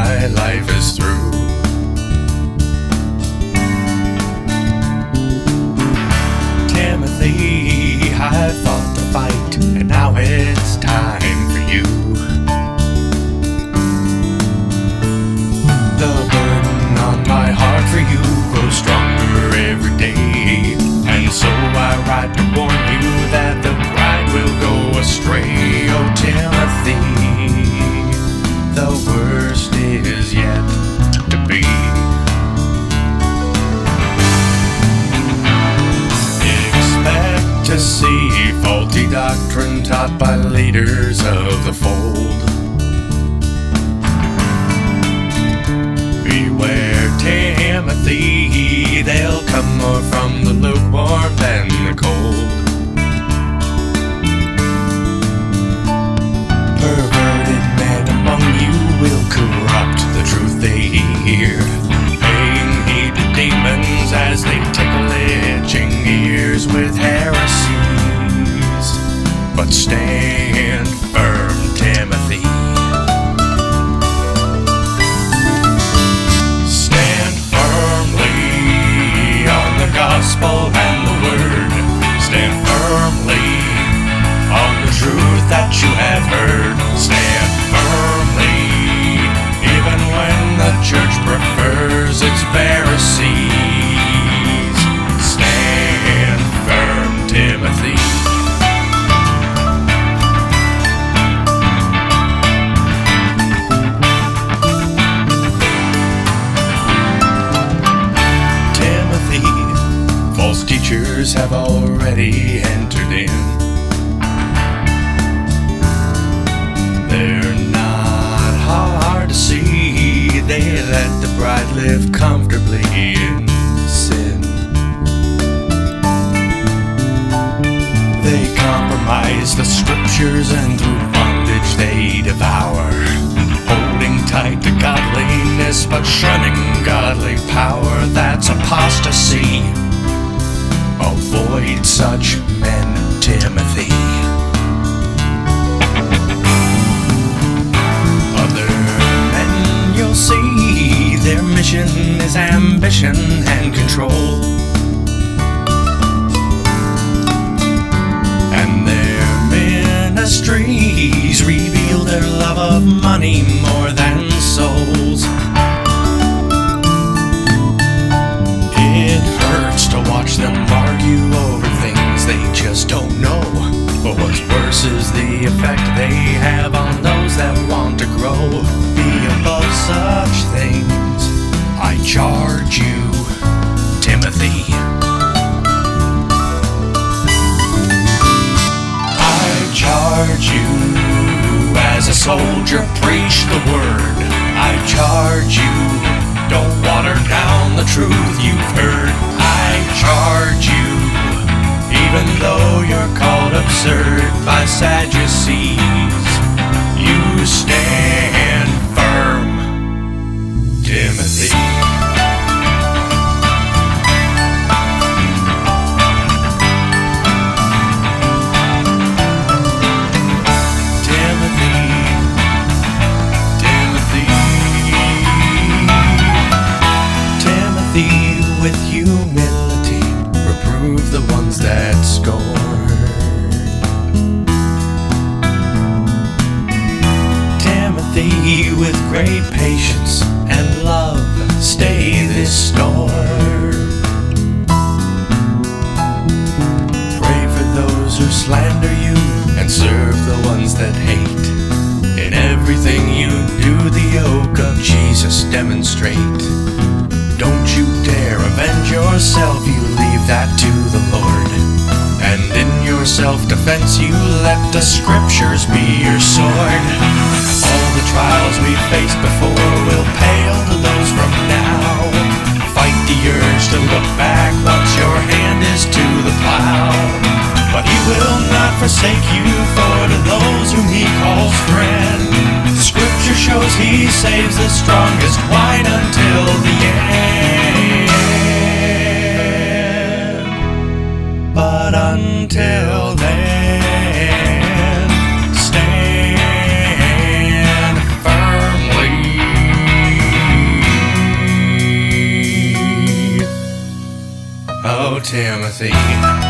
my life is to see faulty doctrine taught by leaders of the fold. Beware, Timothy, gospel and the word. Stand firmly on the truth that you have heard. Stand firmly, even when the church prefers its Pharisees. Teachers have already entered in. They're not hard to see. They let the bride live comfortably in sin. They compromise the scriptures and through bondage they devour. Holding tight to godliness but shunning godly power. That's apostasy. Avoid such men, Timothy. Other men you'll see, their mission is ambition and charge you as a soldier, preach the word. I charge you, don't water down the truth you've heard. I charge you, even though you're called absurd by Sadducees, you stand firm, Timothy. Demonstrate. Don't you dare avenge yourself, you leave that to the Lord. And in your self defense, you let the scriptures be your sword. All the trials we faced before will pale to those from now. Fight the urge to look back once your hand is to the plow. But he will not forsake you, for to those whom he calls friend. Shows he saves the strongest wine until the end. But until then, stand firmly. Oh, Timothy.